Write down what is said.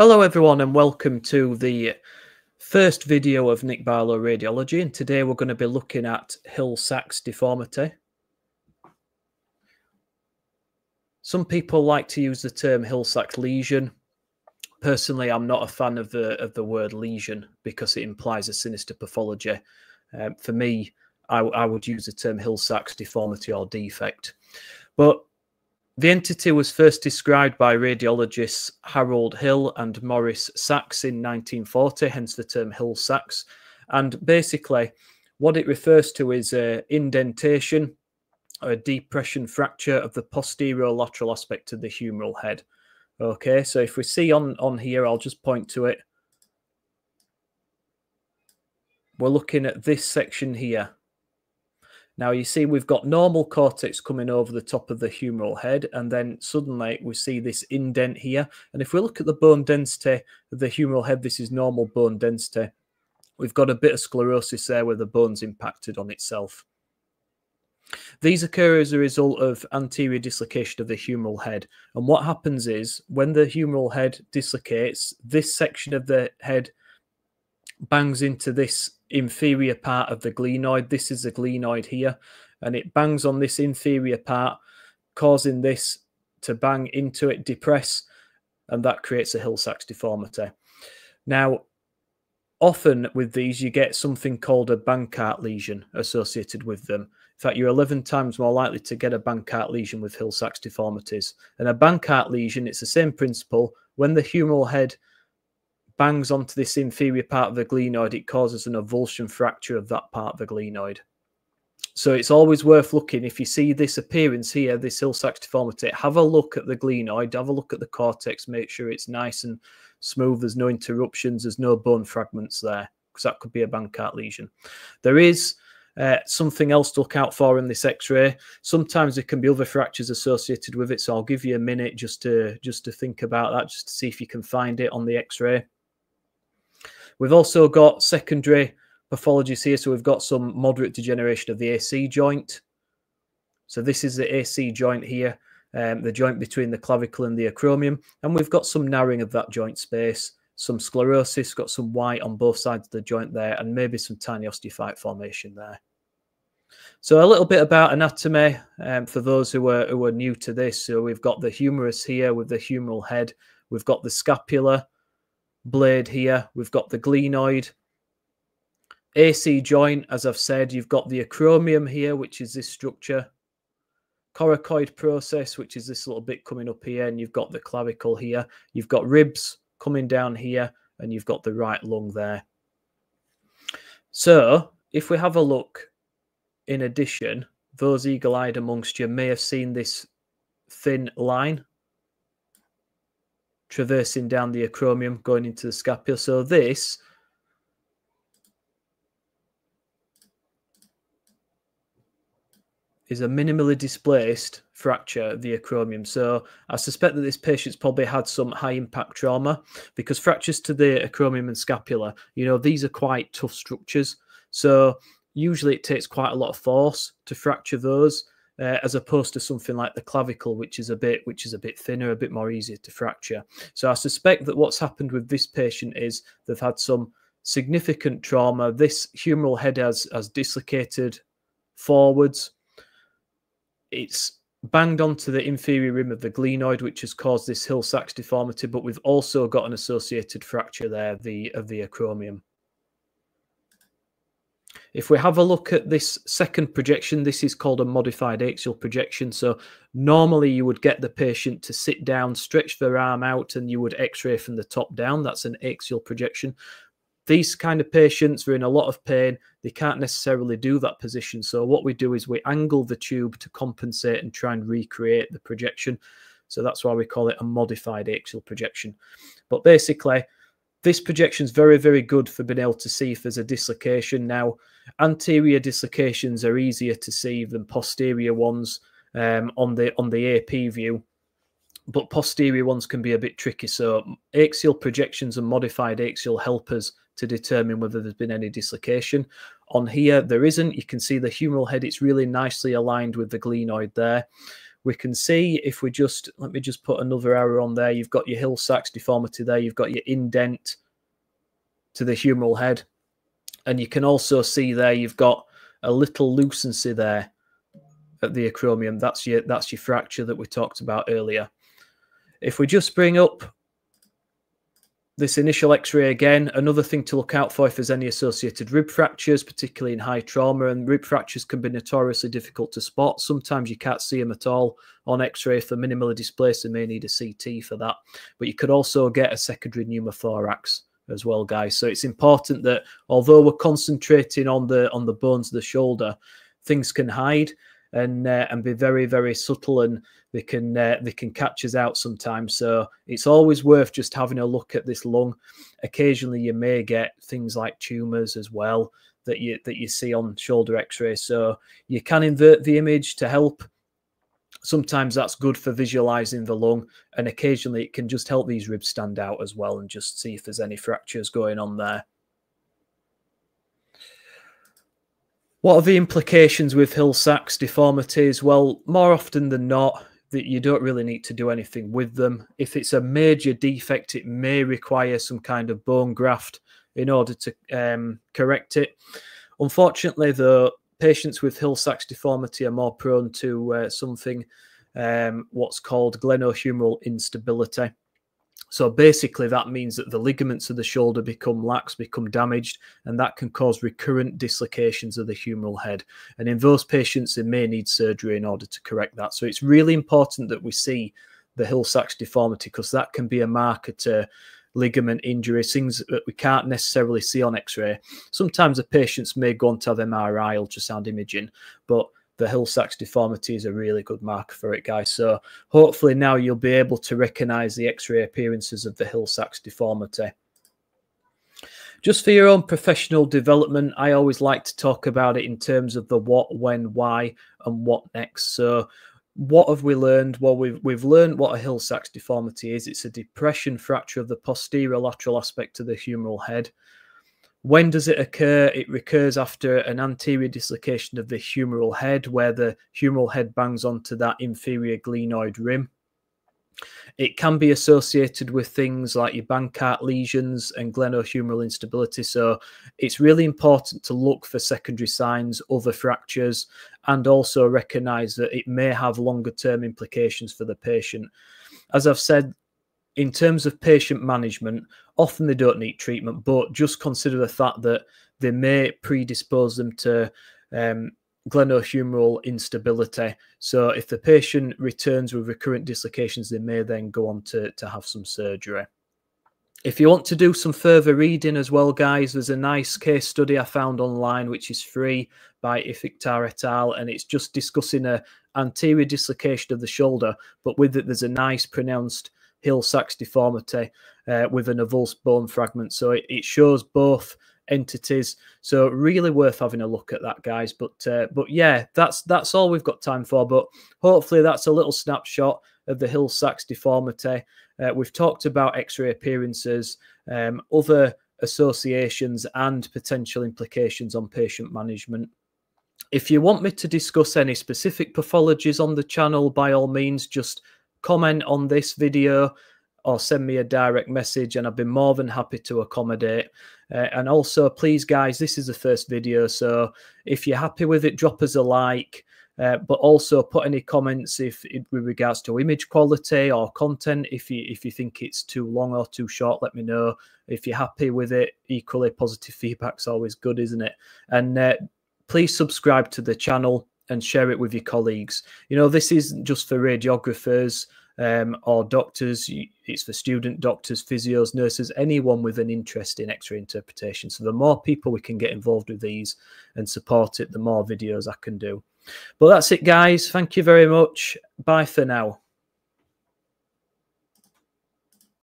Hello everyone and welcome to the first video of Nick Barlow Radiology and today we're going to be looking at Hill-Sachs deformity. Some people like to use the term Hill-Sachs lesion. Personally, I'm not a fan of the of the word lesion because it implies a sinister pathology. Um, for me, I, I would use the term Hill-Sachs deformity or defect. But the entity was first described by radiologists Harold Hill and Maurice Sachs in 1940, hence the term Hill-Sachs. And basically, what it refers to is a indentation, a depression fracture of the posterior lateral aspect of the humeral head. Okay, so if we see on, on here, I'll just point to it. We're looking at this section here. Now you see we've got normal cortex coming over the top of the humeral head and then suddenly we see this indent here. And if we look at the bone density of the humeral head, this is normal bone density. We've got a bit of sclerosis there where the bone's impacted on itself. These occur as a result of anterior dislocation of the humeral head. And what happens is when the humeral head dislocates, this section of the head bangs into this inferior part of the glenoid. This is the glenoid here, and it bangs on this inferior part, causing this to bang into it, depress, and that creates a Hill-Sachs deformity. Now, often with these, you get something called a Bankart lesion associated with them. In fact, you're 11 times more likely to get a Bankart lesion with Hill-Sachs deformities. And a Bankart lesion, it's the same principle. When the humeral head bangs onto this inferior part of the glenoid, it causes an avulsion fracture of that part of the glenoid. So it's always worth looking. If you see this appearance here, this Hill-Sachs deformity, have a look at the glenoid, have a look at the cortex, make sure it's nice and smooth. There's no interruptions, there's no bone fragments there, because that could be a Bankart lesion. There is uh, something else to look out for in this X-ray. Sometimes there can be other fractures associated with it, so I'll give you a minute just to just to think about that, just to see if you can find it on the X-ray. We've also got secondary pathologies here. So we've got some moderate degeneration of the AC joint. So this is the AC joint here, um, the joint between the clavicle and the acromion. And we've got some narrowing of that joint space, some sclerosis, got some white on both sides of the joint there, and maybe some tiny osteophyte formation there. So a little bit about anatomy um, for those who are, who are new to this. So we've got the humerus here with the humeral head. We've got the scapula, blade here. We've got the glenoid. AC joint, as I've said, you've got the acromion here, which is this structure. Coracoid process, which is this little bit coming up here, and you've got the clavicle here. You've got ribs coming down here, and you've got the right lung there. So, if we have a look, in addition, those eagle-eyed amongst you may have seen this thin line traversing down the acromion, going into the scapula. So this is a minimally displaced fracture of the acromion. So I suspect that this patient's probably had some high impact trauma because fractures to the acromion and scapula, you know, these are quite tough structures. So usually it takes quite a lot of force to fracture those uh, as opposed to something like the clavicle, which is a bit which is a bit thinner, a bit more easier to fracture. So I suspect that what's happened with this patient is they've had some significant trauma. This humeral head has has dislocated forwards. It's banged onto the inferior rim of the glenoid, which has caused this Hill-Sachs deformity, but we've also got an associated fracture there, the of the acromion. If we have a look at this second projection, this is called a modified axial projection. So normally you would get the patient to sit down, stretch their arm out, and you would x-ray from the top down. That's an axial projection. These kind of patients are in a lot of pain. They can't necessarily do that position. So what we do is we angle the tube to compensate and try and recreate the projection. So that's why we call it a modified axial projection. But basically, this projection is very, very good for being able to see if there's a dislocation. Now, anterior dislocations are easier to see than posterior ones um, on the on the AP view, but posterior ones can be a bit tricky. So axial projections and modified axial helpers to determine whether there's been any dislocation. On here, there isn't. You can see the humeral head, it's really nicely aligned with the glenoid there. We can see if we just, let me just put another arrow on there. You've got your Hill-Sachs deformity there. You've got your indent to the humeral head. And you can also see there you've got a little lucency there at the acromion. That's your that's your fracture that we talked about earlier. If we just bring up this initial x-ray again, another thing to look out for if there's any associated rib fractures, particularly in high trauma, and rib fractures can be notoriously difficult to spot. Sometimes you can't see them at all on x-ray. If they're minimally displaced, they may need a CT for that. But you could also get a secondary pneumothorax as well, guys. So it's important that although we're concentrating on the on the bones of the shoulder, things can hide and uh, and be very very subtle and they can uh, they can catch us out sometimes. So it's always worth just having a look at this lung. Occasionally you may get things like tumors as well that you that you see on shoulder x-ray. So you can invert the image to help. Sometimes that's good for visualizing the lung and occasionally it can just help these ribs stand out as well and just see if there's any fractures going on there What are the implications with Hill-Sachs deformities? Well, more often than not, that you don't really need to do anything with them. If it's a major defect, it may require some kind of bone graft in order to um, correct it. Unfortunately, though, patients with Hill-Sachs deformity are more prone to uh, something um, what's called glenohumeral instability. So basically, that means that the ligaments of the shoulder become lax, become damaged, and that can cause recurrent dislocations of the humeral head. And in those patients, they may need surgery in order to correct that. So it's really important that we see the Hill-Sachs deformity because that can be a marker to ligament injury, things that we can't necessarily see on X-ray. Sometimes the patients may go on to have MRI, ultrasound imaging, but the Hill-Sachs deformity is a really good marker for it, guys. So hopefully now you'll be able to recognize the X-ray appearances of the Hill-Sachs deformity. Just for your own professional development, I always like to talk about it in terms of the what, when, why, and what next. So what have we learned? Well, we've we've learned what a Hill-Sachs deformity is. It's a depression fracture of the posterior lateral aspect of the humeral head. When does it occur? It recurs after an anterior dislocation of the humeral head, where the humeral head bangs onto that inferior glenoid rim. It can be associated with things like your Bankart lesions and glenohumeral instability. So it's really important to look for secondary signs, other fractures, and also recognize that it may have longer term implications for the patient. As I've said, in terms of patient management, often they don't need treatment, but just consider the fact that they may predispose them to um, glenohumeral instability. So if the patient returns with recurrent dislocations, they may then go on to, to have some surgery. If you want to do some further reading as well, guys, there's a nice case study I found online, which is free by Ifiktar et al. And it's just discussing a anterior dislocation of the shoulder, but with it, there's a nice pronounced Hill-Sachs deformity uh, with an avulsed bone fragment. So it, it, shows both entities. So really worth having a look at that, guys. But uh, but yeah, that's that's all we've got time for. But hopefully that's a little snapshot of the Hill-Sachs deformity. Uh, we've talked about X-ray appearances, um, other associations, and potential implications on patient management. If you want me to discuss any specific pathologies on the channel, by all means, just comment on this video or send me a direct message and I've been more than happy to accommodate. Uh, and also, please, guys, this is the first video. So if you're happy with it, drop us a like. Uh, but also put any comments if with regards to image quality or content if you if you think it's too long or too short let me know if you're happy with it equally positive feedback's always good isn't it and uh, please subscribe to the channel and share it with your colleagues. You know, this isn't just for radiographers um, or doctors, it's for student doctors, physios, nurses, anyone with an interest in x ray interpretation. So, the more people we can get involved with these and support it, the more videos I can do. But that's it, guys. Thank you very much. Bye for now.